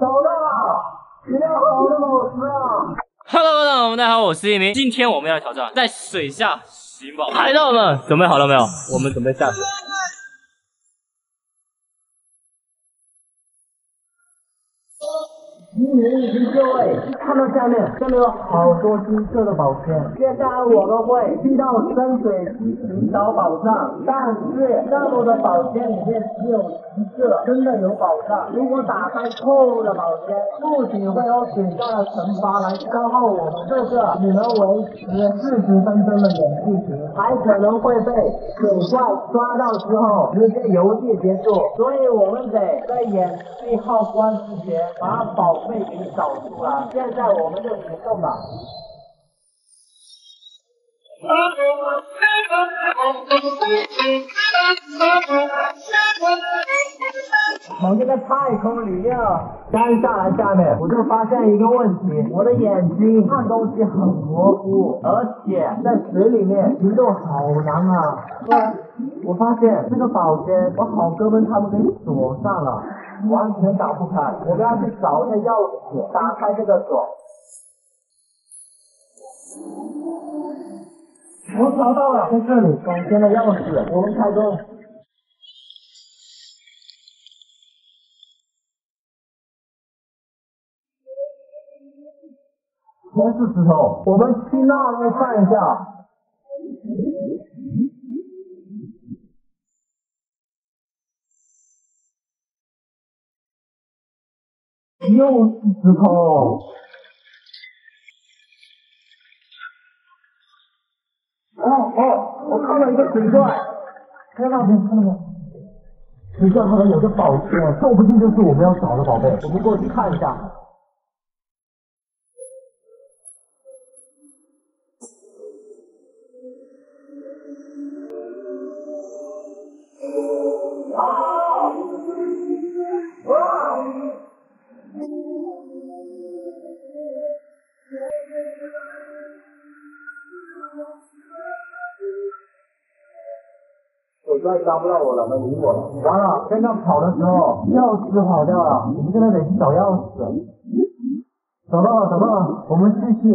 找到了，质量好的宝石啊！Hello，朋友们，大家好，我是一鸣。今天我们要挑战在水下寻宝。海盗们，准备好了没有？我们准备下水。一鸣以及各位，看到下面，下面有好多金色的宝箱。接下来我们会去到深水区寻找宝藏，但是那么多宝箱里面只有一个真的有宝藏。如果打开错误的宝箱，不仅会有水下的惩罚来消耗我们这个只能维持四十分钟的演戏时，还可能会被水怪抓到之后直接游戏结束。所以我们得在演戏耗关之前把宝被给找出来。现在我们就行动吧。我现在太空里面了，刚下来下面我就发现一个问题，我的眼睛看东西很模糊，而且在水里面行动好难啊。突然我发现这个宝间，我好哥们他们给锁上了，完全打不开。我们要去找一下钥匙，打开这个锁。我找到了，在这里，房间的钥匙，我们开工。全是石头，我们去那边看一下。又是石头。哦哦，我看到一个水怪，在那边，看到没有？水怪好像有个宝箱，说不定就是我们要找的宝贝。我们过去看一下。水怪抓不到我了，没理我了。完了，刚刚跑的时候钥匙跑掉了，我们现在得去找钥匙。找到了，找到了，我们继续。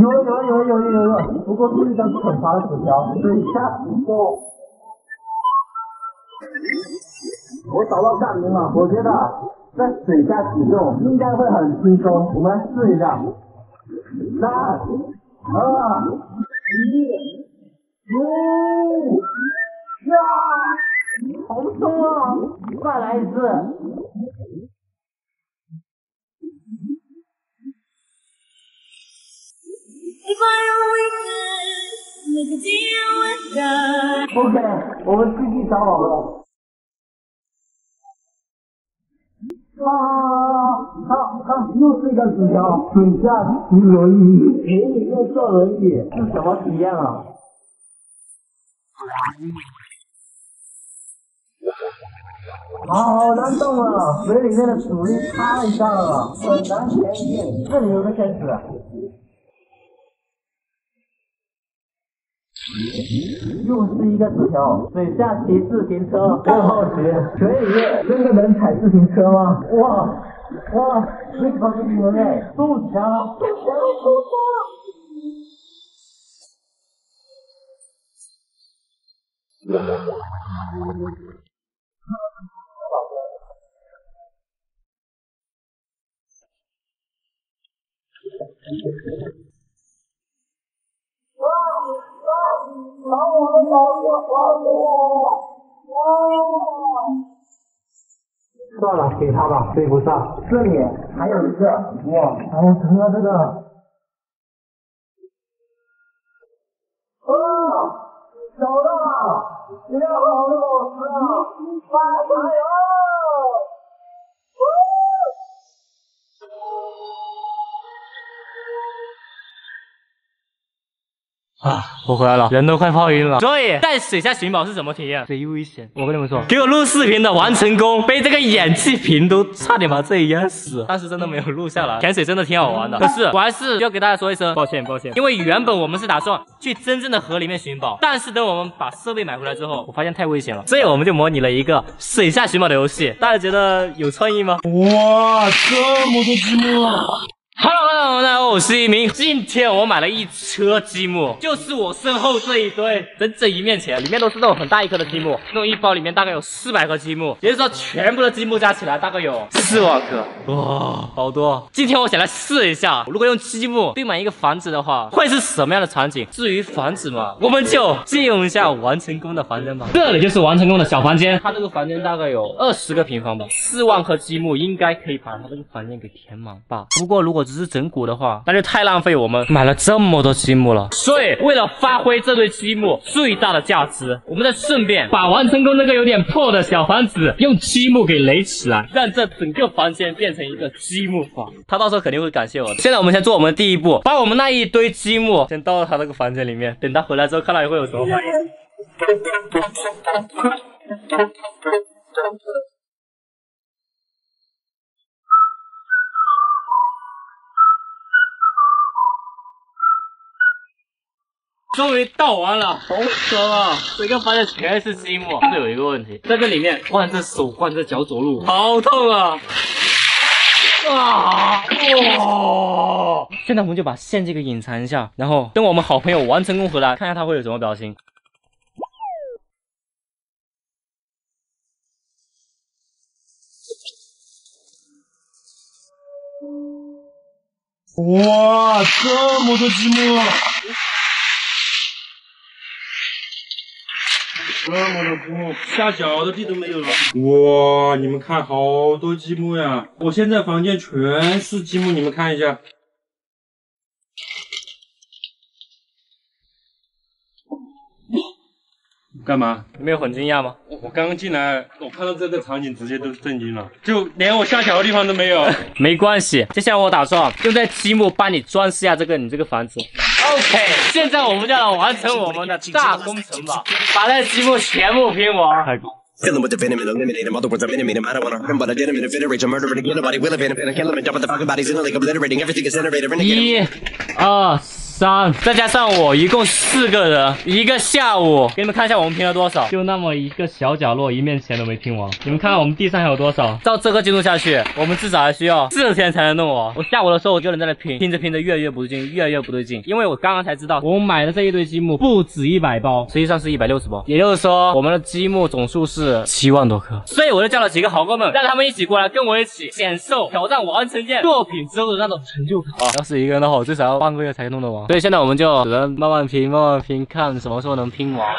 有了，有了，有了，有了，有了！不过是一张惩罚的纸条，水下启动。我找到站名了，我觉得在水下启动应该会很轻松，我们来试一下。三、啊！牛！牛！呀！好松啊！再来一次。O K，我们继续找宝贝。看看，又是一个纸条，水下骑轮椅，水里面坐轮椅是什么体验啊？好难动啊！水里面的阻力太大了，很难前进。这里有个天使。又是一个纸条，水下骑自行车。我很好奇，水里面真的能踩自行车吗？哇哇，水考是你们哎，中奖了，中奖了，中奖了！把我的宝贝还给我！算了，给他吧，对不上。这里还有一个，哇，哎呀，成了这个。哦，找到了，质量好的老师啊！发财哦！啊，我回来了，人都快泡晕了。所以在水下寻宝是什么体验？贼危险！我跟你们说，给我录视频的完成功，被这个氧气瓶都差点把自己淹死，但是真的没有录下来。潜水真的挺好玩的，可是我还是要给大家说一声抱歉，抱歉，因为原本我们是打算去真正的河里面寻宝，但是等我们把设备买回来之后，我发现太危险了，所以我们就模拟了一个水下寻宝的游戏。大家觉得有创意吗？哇，这么多积木！Hello，大家好，我是一鸣。今天我买了一车积木，就是我身后这一堆，整整一面墙，里面都是那种很大一颗的积木。那种一包里面大概有四百颗积木，也就是说全部的积木加起来大概有四万颗。哇，好多！今天我想来试一下，如果用积木堆满一个房子的话，会是什么样的场景？至于房子嘛，我们就借用一下完成功的房间吧。这里就是完成功的小房间，他这个房间大概有二十个平方吧，四万颗积木应该可以把他这个房间给填满吧。不过如果只是整蛊的话，那就太浪费我们买了这么多积木了。所以为了发挥这堆积木最大的价值，我们再顺便把王成功那个有点破的小房子用积木给垒起来，让这整个房间变成一个积木房。他到时候肯定会感谢我的。现在我们先做我们的第一步，把我们那一堆积木先倒到他那个房间里面，等他回来之后看到会有什么反应。终于倒完了，好爽啊！整个房间全是积木，这有一个问题，在这里面换着手换着脚走路，好痛啊！啊！哇！现在我们就把线这个隐藏一下，然后等我们好朋友完成功回来，看下他会有什么表情。哇，这么多积木！这么多积木，下脚的地都没有了。哇，你们看，好多积木呀！我现在房间全是积木，你们看一下。干嘛？你没有很惊讶吗？我我刚刚进来，我看到这个场景，直接都震惊了，就连我下脚的地方都没有。没关系，接下来我打算用在积木帮你装饰一下这个你这个房子。OK，现在我们就来完成我们的大工程吧，把那积木全部拼完。Fill him with the venom and eliminate him. Other words, I'm intimate him. I don't want to hurt him, but I did him in a fit of rage. I'm murdering again. Nobody will evade him. And I kill him and dump the fucking bodies in a lake, obliterating everything is innovative. And again, 一、二、三，再加上我，一共四个人，一个下午。给你们看一下我们拼了多少，就那么一个小角落，一面墙都没拼完。你们看看我们地上还有多少？照这个进度下去，我们至少还需要四天才能弄完。我下午的时候，我就能在那拼，拼着拼着越来越不对劲，越来越不对劲。因为我刚刚才知道，我们买的这一堆积木不止一百包，实际上是一百六十包，也就是说我们的积木总数是七万多颗。所以我就叫了几个好哥们，让他们一起过来跟我一起享受挑战完成件作品之后的那种成就感。啊，要是一个人的话，我最少要半个月才弄得完。所以现在我们就只能慢慢拼，慢慢拼，看什么时候能拼完。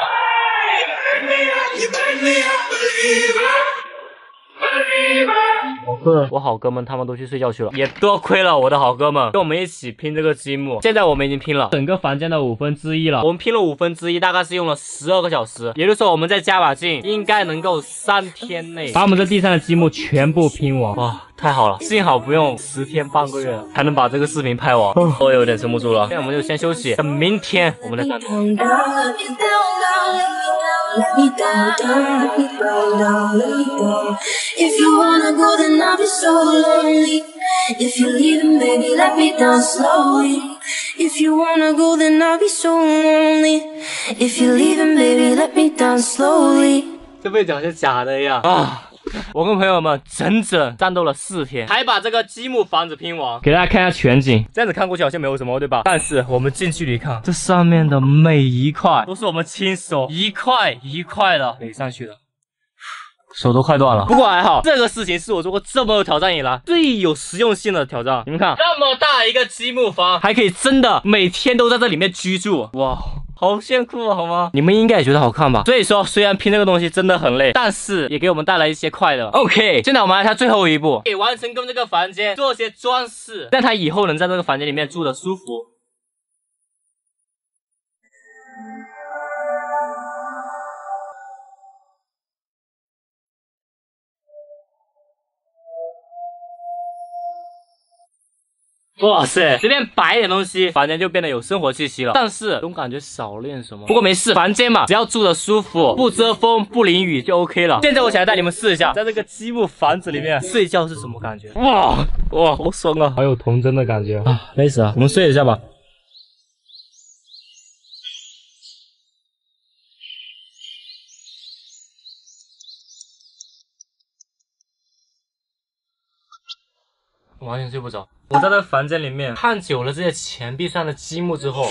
是我好哥们，他们都去睡觉去了，也多亏了我的好哥们跟我们一起拼这个积木。现在我们已经拼了。整个房间的五分之一了，我们拼了五分之一，大概是用了十二个小时，也就是说我们再加把劲，应该能够三天内。把我们这地上的积木全部拼完。哇，太好了，幸好不用十天半个月才能把这个视频拍完，我有点撑不住了。现在我们就先休息，等明天我们再战斗。down, down, let me down, down, let me down, let me down, down, let me down. If you wanna go, then I'll be so lonely. If you're leaving, baby, let me down slowly. If you wanna go, then I'll be so lonely. If you're leaving, baby, let me down slowly. 这辈子好像假的一样啊！ 我跟朋友们整整战斗了四天，还把这个积木房子拼完。给大家看一下全景，这样子看过去好像没有什么，对吧？但是我们近距离看，这上面的每一块都是我们亲手一块一块的垒上去的。手都快断了，不过还好，这个事情是我做过这么多挑战以来最有实用性的挑战。你们看，这么大一个积木房，还可以真的每天都在这里面居住，哇！好炫酷啊，好吗？你们应该也觉得好看吧？所以说，虽然拼这个东西真的很累，但是也给我们带来一些快乐。OK，现在我们来看最后一步，给完成功这个房间做些装饰，让他以后能在这个房间里面住的舒服。哇塞，随便摆一点东西，房间就变得有生活气息了。但是总感觉少了点什么。不过没事，房间嘛，只要住的舒服，不遮风，不淋雨就 OK 了。现在我想来带你们试一下，在这个积木房子里面睡觉是什么感觉？哇哇，好爽啊，好有童真的感觉啊！累死了，我们睡一下吧。完全睡不着。我在他房间里面看久了这些钱币上的积木之后，